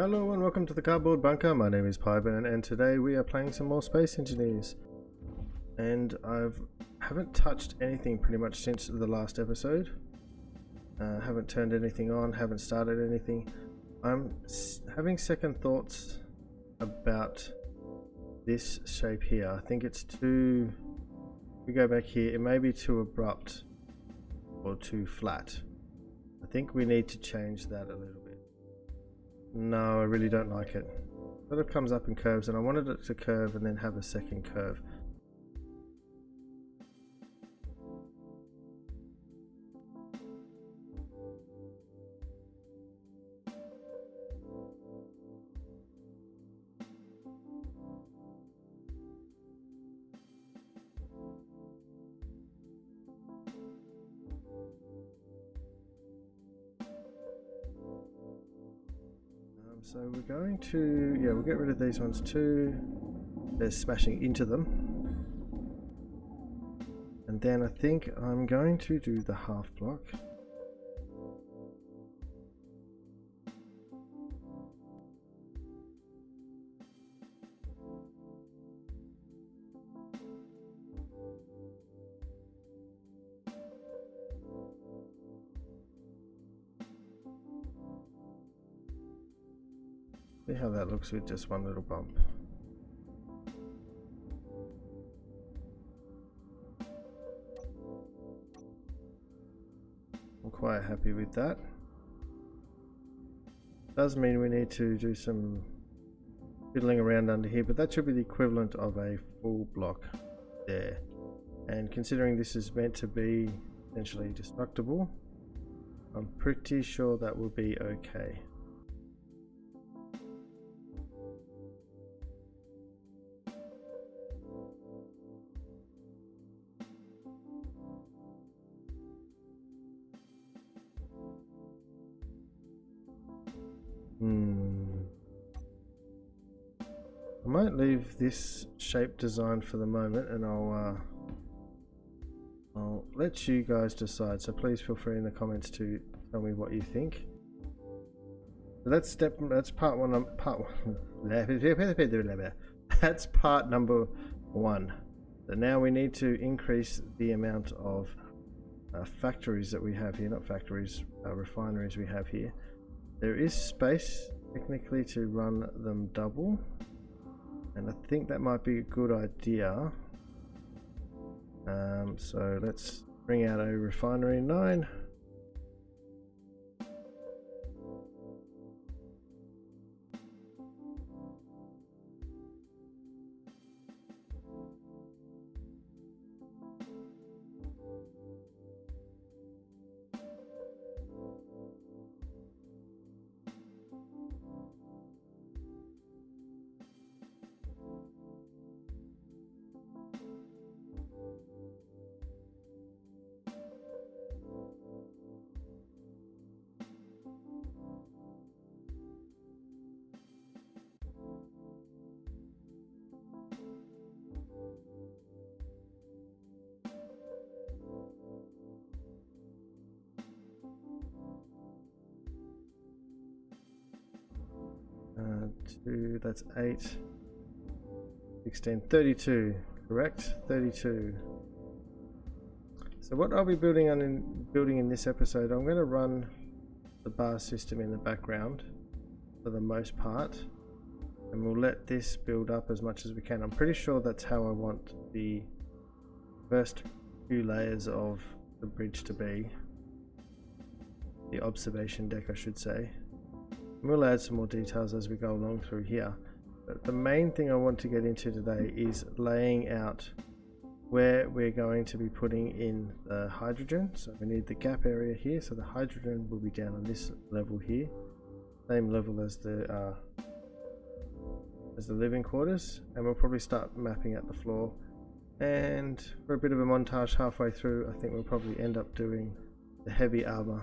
Hello and welcome to the Cardboard Bunker. My name is Pieburn and today we are playing some more Space Engineers. And I've haven't touched anything pretty much since the last episode. Uh, haven't turned anything on, haven't started anything. I'm having second thoughts about this shape here. I think it's too... we go back here, it may be too abrupt or too flat. I think we need to change that a little. No, I really don't like it. But it comes up in curves and I wanted it to curve and then have a second curve. So we're going to, yeah, we'll get rid of these ones too. They're smashing into them. And then I think I'm going to do the half block. See how that looks with just one little bump. I'm quite happy with that. Does mean we need to do some fiddling around under here, but that should be the equivalent of a full block there. And considering this is meant to be essentially destructible, I'm pretty sure that will be okay. Might leave this shape design for the moment and I'll uh, I'll let you guys decide. So please feel free in the comments to tell me what you think. So that's step that's part one part one. That's part number one. So now we need to increase the amount of uh, factories that we have here not factories uh, refineries we have here there is space technically to run them double and I think that might be a good idea. Um, so let's bring out a refinery 9. Two, that's 8, 16, 32, correct? 32. So what I'll be building on in building in this episode, I'm going to run the bar system in the background for the most part and we'll let this build up as much as we can. I'm pretty sure that's how I want the first few layers of the bridge to be. The observation deck I should say. We'll add some more details as we go along through here. But the main thing I want to get into today is laying out where we're going to be putting in the hydrogen. So we need the gap area here. So the hydrogen will be down on this level here. Same level as the uh, as the living quarters. And we'll probably start mapping out the floor. And for a bit of a montage halfway through, I think we'll probably end up doing the heavy armor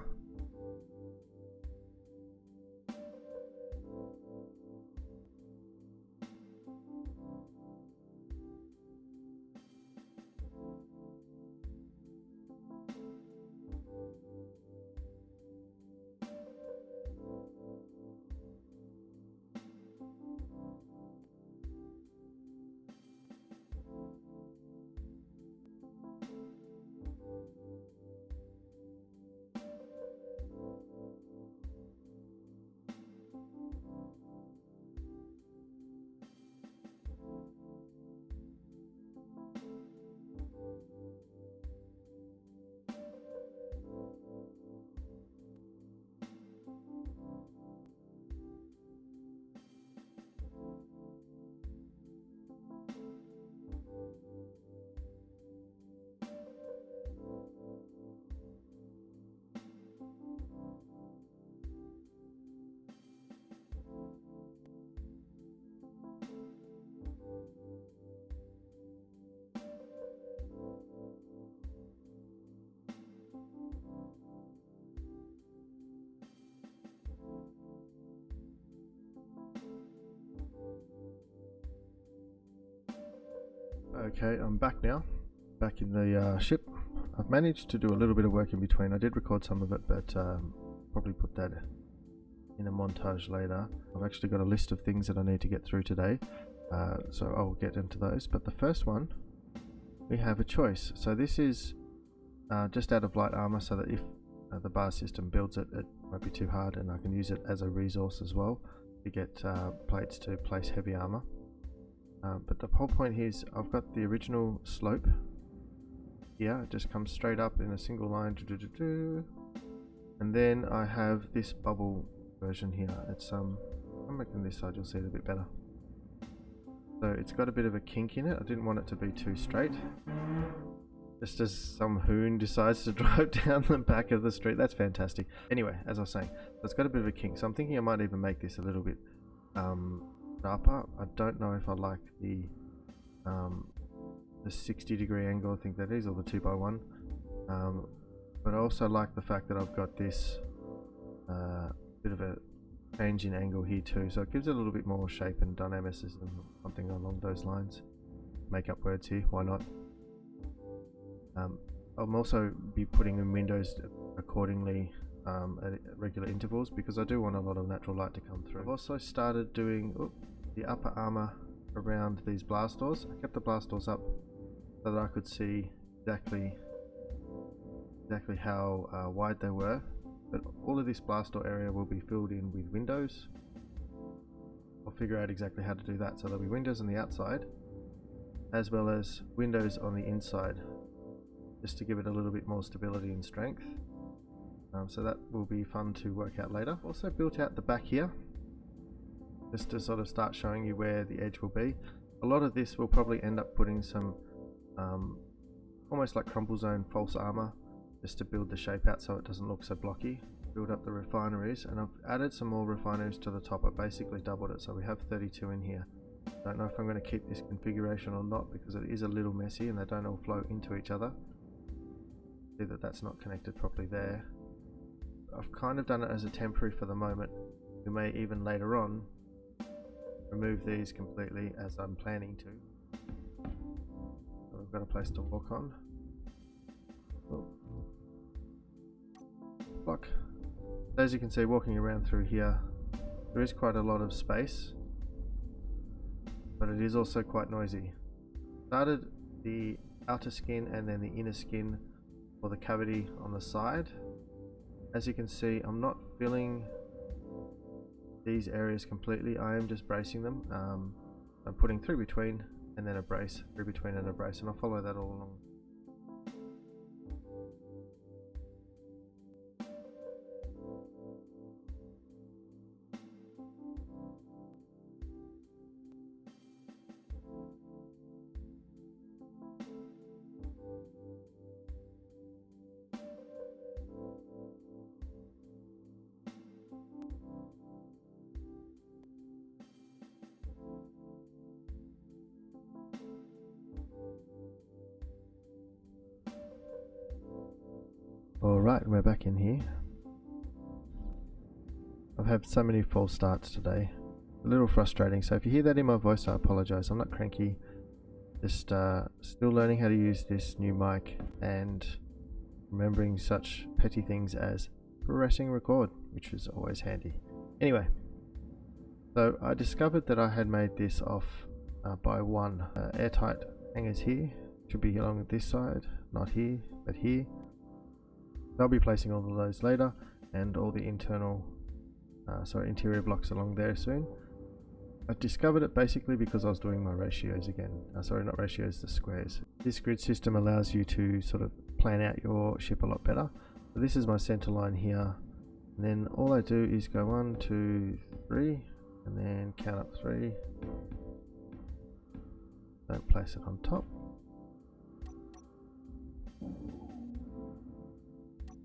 Okay, I'm back now. Back in the uh, ship. I've managed to do a little bit of work in between. I did record some of it, but um, probably put that in a montage later. I've actually got a list of things that I need to get through today, uh, so I'll get into those. But the first one, we have a choice. So this is uh, just out of light armor, so that if uh, the bar system builds it, it won't be too hard, and I can use it as a resource as well to get uh, plates to place heavy armor. Uh, but the whole point here is I've got the original slope here, it just comes straight up in a single line, and then I have this bubble version here. It's um, I'm making this side, you'll see it a bit better. So it's got a bit of a kink in it. I didn't want it to be too straight. Just as some hoon decides to drive down the back of the street. That's fantastic. Anyway, as I was saying, it's got a bit of a kink. So I'm thinking I might even make this a little bit um, sharper. I don't know if I like the um, the 60 degree angle, I think that is, or the 2x1. Um, but I also like the fact that I've got this uh, bit of a change in angle here too. So it gives it a little bit more shape and dynamicism, something along those lines. Make up words here, why not? Um, I'll also be putting in windows accordingly um, at regular intervals because I do want a lot of natural light to come through. I've also started doing the upper armor around these blast doors. I kept the blast doors up so that I could see exactly exactly how uh, wide they were. But all of this blast door area will be filled in with windows. I'll figure out exactly how to do that. So there'll be windows on the outside as well as windows on the inside just to give it a little bit more stability and strength. Um, so that will be fun to work out later. Also built out the back here just to sort of start showing you where the edge will be. A lot of this will probably end up putting some um, almost like crumble zone false armor just to build the shape out so it doesn't look so blocky. Build up the refineries and I've added some more refineries to the top. I basically doubled it so we have 32 in here. Don't know if I'm going to keep this configuration or not because it is a little messy and they don't all flow into each other. See that that's not connected properly there. I've kind of done it as a temporary for the moment. We may even later on remove these completely as I'm planning to. So we've got a place to walk on. Oh. As you can see walking around through here there is quite a lot of space but it is also quite noisy. Started the outer skin and then the inner skin for the cavity on the side. As you can see I'm not filling these areas completely. I am just bracing them. Um, I'm putting through between and then a brace, through between and a brace, and I'll follow that all along. Alright, we're back in here. I've had so many false starts today. A little frustrating, so if you hear that in my voice, I apologise. I'm not cranky. Just uh, still learning how to use this new mic and remembering such petty things as pressing record, which is always handy. Anyway, so I discovered that I had made this off uh, by one uh, airtight hangers here. Should be along this side, not here, but here I'll be placing all of those later and all the internal, uh, sorry, interior blocks along there soon. I discovered it basically because I was doing my ratios again. Uh, sorry, not ratios, the squares. This grid system allows you to sort of plan out your ship a lot better. So this is my center line here. And then all I do is go one, two, three, and then count up three. Don't place it on top.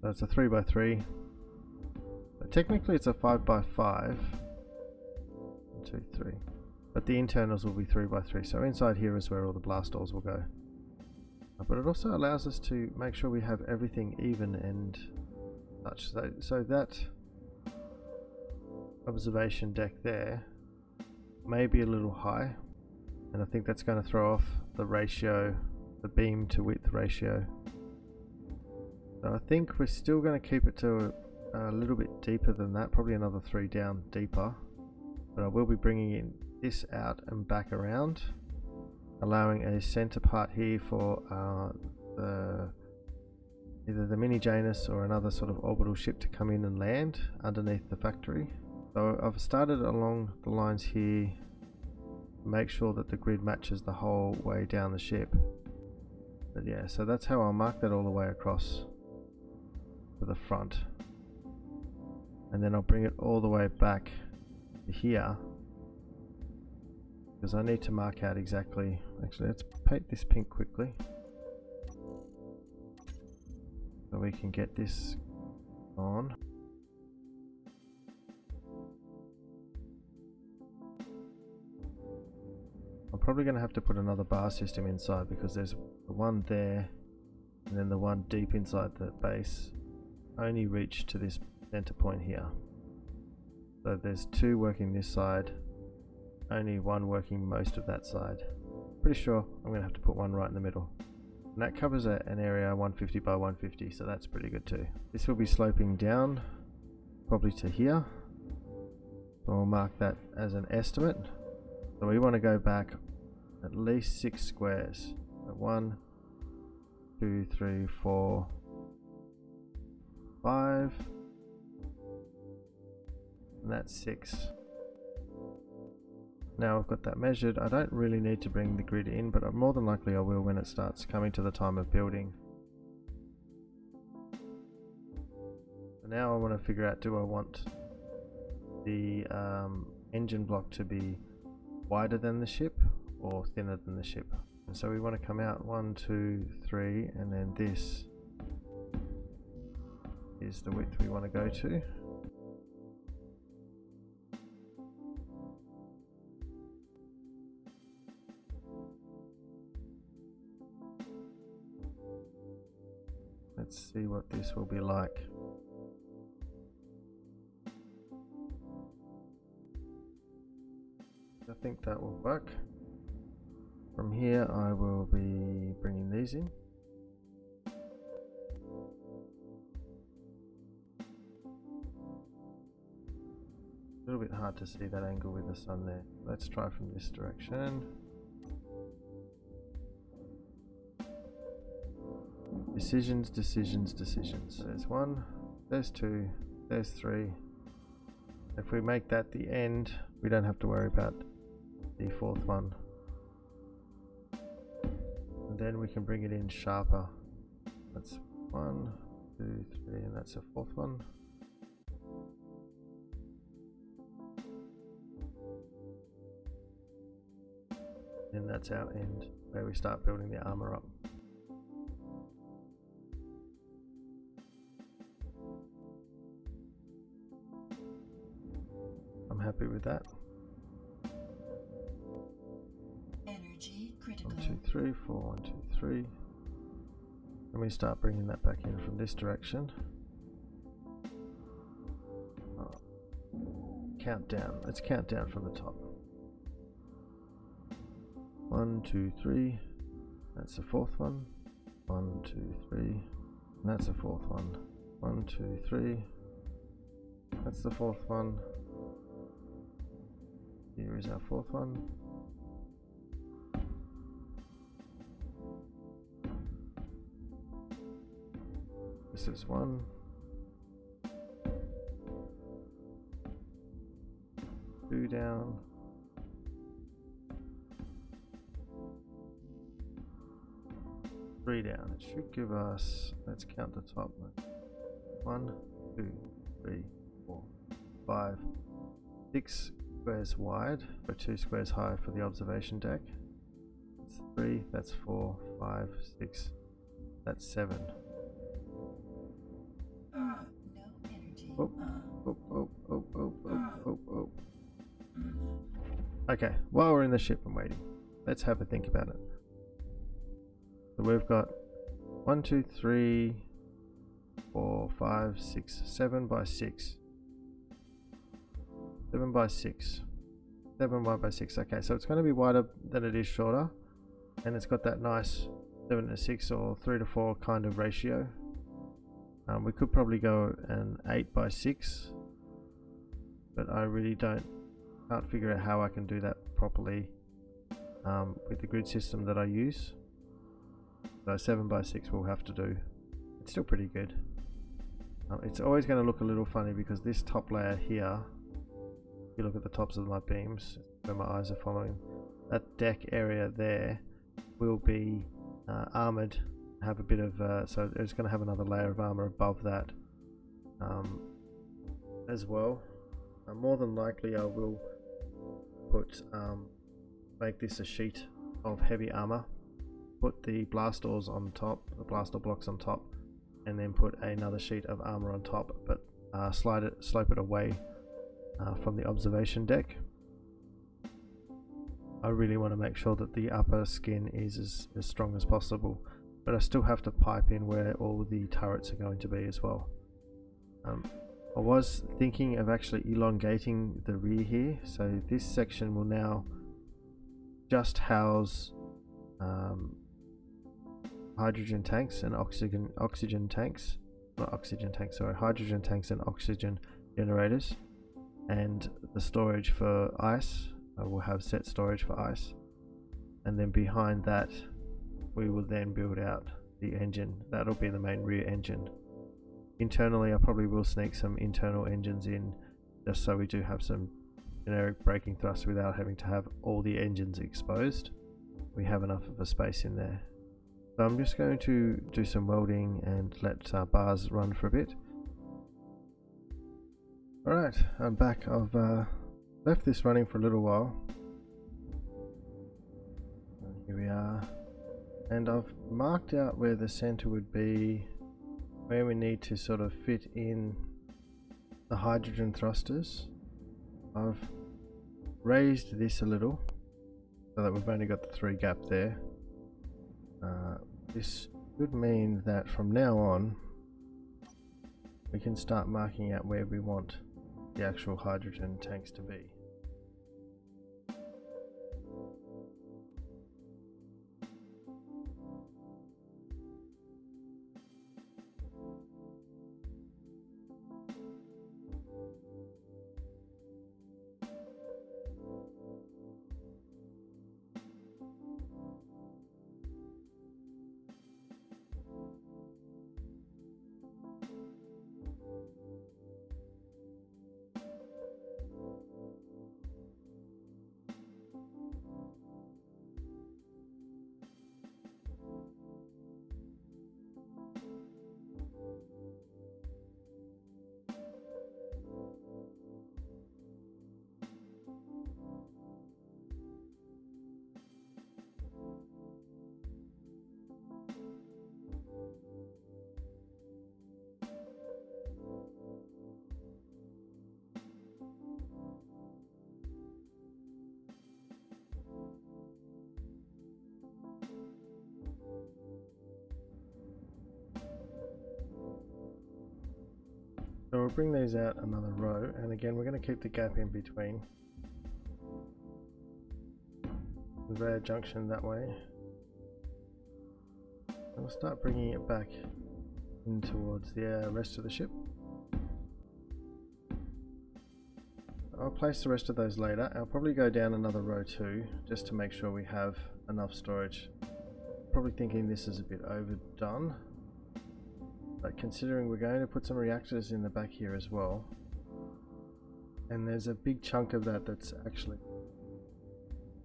It's a 3 by 3 but Technically it's a 5 by 5 One, two, three. But the internals will be 3 by 3 so inside here is where all the blast doors will go. Uh, but it also allows us to make sure we have everything even and such. So, so that observation deck there may be a little high and I think that's going to throw off the ratio, the beam to width ratio. So I think we're still going to keep it to a, a little bit deeper than that, probably another three down deeper. But I will be bringing in this out and back around, allowing a center part here for uh, the either the mini Janus or another sort of orbital ship to come in and land underneath the factory. So I've started along the lines here, make sure that the grid matches the whole way down the ship. But yeah, so that's how I'll mark that all the way across to the front. And then I'll bring it all the way back to here because I need to mark out exactly actually let's paint this pink quickly so we can get this on. I'm probably going to have to put another bar system inside because there's the one there and then the one deep inside the base only reach to this center point here. So there's two working this side, only one working most of that side. Pretty sure I'm going to have to put one right in the middle. And that covers a, an area 150 by 150, so that's pretty good too. This will be sloping down, probably to here. So we'll mark that as an estimate. So we want to go back at least six squares. So one, two, three, four, five, and that's six. Now I've got that measured, I don't really need to bring the grid in, but more than likely I will when it starts coming to the time of building. Now I want to figure out, do I want the um, engine block to be wider than the ship or thinner than the ship? And so we want to come out one, two, three, and then this is the width we want to go to. Let's see what this will be like. I think that will work. From here I will be bringing these in. Hard to see that angle with the sun there. Let's try from this direction. Decisions, decisions, decisions. There's one, there's two, there's three. If we make that the end, we don't have to worry about the fourth one. And then we can bring it in sharper. That's one, two, three, and that's a fourth one. And that's our end, where we start building the armor up. I'm happy with that. Energy critical. One, two, three, four, one, two, three. And we start bringing that back in from this direction. Oh. Count down. Let's count down from the top. One, two, three. That's the fourth one. One, two, three. And that's the fourth one. One, two, three. That's the fourth one. Here is our fourth one. This is one. Two down. Three down. It should give us, let's count the top. One, two, three, four, five, six squares wide, but two squares high for the observation deck. That's three, that's four, five, six, that's seven. Uh, no. Oh, oh, oh, oh, oh, oh, oh, oh. Okay, while we're in the ship and waiting, let's have a think about it. So we've got one, two, three, four, five, six, seven by six. 7 by 6. 7 wide by 6. Okay, so it's going to be wider than it is shorter. and it's got that nice 7 to 6 or 3 to 4 kind of ratio. Um, we could probably go an 8 by 6 but I really don't can't figure out how I can do that properly um, with the grid system that I use. So 7 by 6 will have to do. It's still pretty good. Um, it's always going to look a little funny because this top layer here, if you look at the tops of my beams, where my eyes are following, that deck area there will be uh, armored, have a bit of, uh, so it's going to have another layer of armor above that um, as well. Uh, more than likely I will put, um, make this a sheet of heavy armor, put the blast doors on top, the blast door blocks on top, and then put another sheet of armor on top, but uh, slide it, slope it away uh, from the observation deck. I really want to make sure that the upper skin is as, as strong as possible, but I still have to pipe in where all the turrets are going to be as well. Um, I was thinking of actually elongating the rear here, so this section will now just house um, hydrogen tanks and oxygen oxygen tanks. Not oxygen tanks sorry hydrogen tanks and oxygen generators. And the storage for ice uh, will have set storage for ice. And then behind that we will then build out the engine. That'll be the main rear engine. Internally I probably will sneak some internal engines in just so we do have some generic braking thrust without having to have all the engines exposed. We have enough of a space in there so I'm just going to do some welding and let uh, bars run for a bit. Alright, I'm back. I've uh, left this running for a little while. Here we are. And I've marked out where the center would be, where we need to sort of fit in the hydrogen thrusters. I've raised this a little so that we've only got the three gap there. Uh, this would mean that from now on we can start marking out where we want the actual hydrogen tanks to be. So we'll bring these out another row and again we're going to keep the gap in between. Conveyor junction that way. And we'll start bringing it back in towards the uh, rest of the ship. I'll place the rest of those later. I'll probably go down another row too, just to make sure we have enough storage. Probably thinking this is a bit overdone. But considering we're going to put some reactors in the back here as well, and there's a big chunk of that that's actually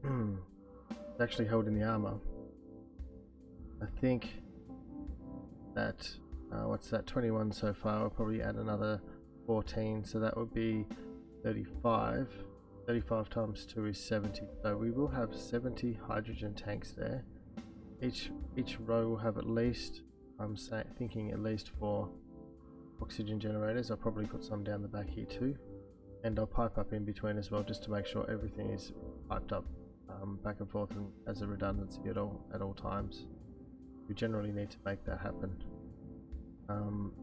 actually held in the armor. I think that uh, what's that 21 so far I'll probably add another 14 so that would be 35 35 times 2 is 70 so we will have 70 hydrogen tanks there. Each each row will have at least I'm thinking at least four oxygen generators. I'll probably put some down the back here too. And I'll pipe up in between as well just to make sure everything is piped up um, back and forth and as a redundancy at all, at all times. We generally need to make that happen. Um,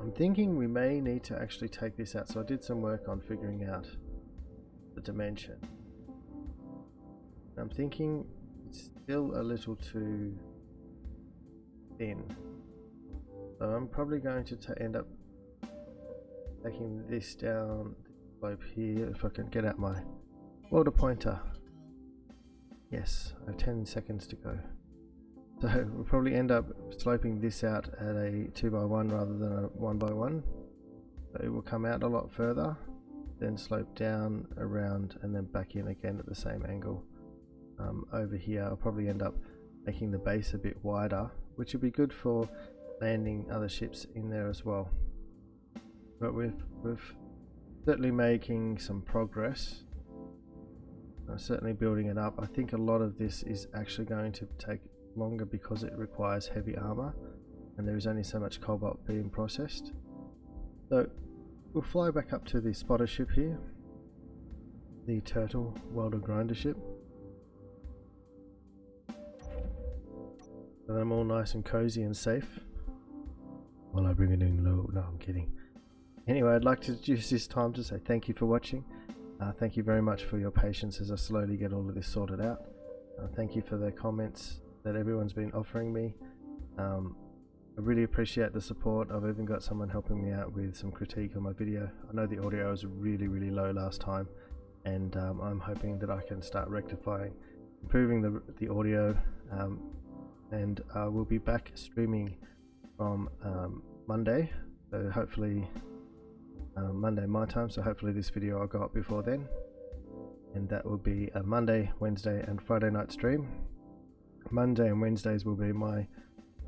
I'm thinking we may need to actually take this out. So I did some work on figuring out the dimension. I'm thinking it's still a little too thin. So I'm probably going to end up taking this down slope here if I can get out my water pointer. Yes, I have 10 seconds to go. So we'll probably end up sloping this out at a 2 by one rather than a 1 by one So it will come out a lot further, then slope down, around, and then back in again at the same angle. Um, over here I'll probably end up making the base a bit wider, which would be good for landing other ships in there as well. But we've, we've certainly making some progress. I'm certainly building it up. I think a lot of this is actually going to take longer because it requires heavy armor and there is only so much cobalt being processed. So we'll fly back up to the spotter ship here, the turtle welder grinder ship. So I'm all nice and cozy and safe while I bring it in low. No, I'm kidding. Anyway, I'd like to use this time to say thank you for watching. Uh, thank you very much for your patience as I slowly get all of this sorted out. Uh, thank you for the comments that everyone's been offering me. Um, I really appreciate the support. I've even got someone helping me out with some critique on my video. I know the audio was really, really low last time, and um, I'm hoping that I can start rectifying, improving the, the audio, um, and uh, we'll be back streaming from um, Monday. So hopefully um, Monday my time. So hopefully this video I'll go up before then, and that will be a Monday, Wednesday, and Friday night stream. Monday and Wednesdays will be my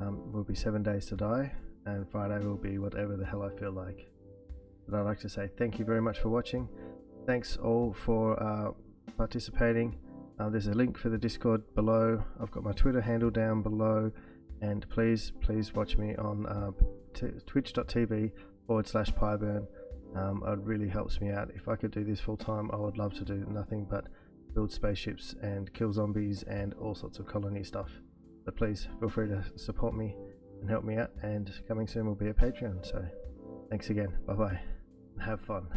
um, will be seven days to die, and Friday will be whatever the hell I feel like. But I'd like to say thank you very much for watching. Thanks all for uh, participating. Uh, there's a link for the Discord below. I've got my Twitter handle down below, and please, please watch me on uh, twitch.tv forward slash Pieburn. Um, it really helps me out. If I could do this full time, I would love to do nothing but build spaceships and kill zombies and all sorts of colony stuff. So please feel free to support me and help me out. And coming soon will be a Patreon. So thanks again. Bye bye. Have fun.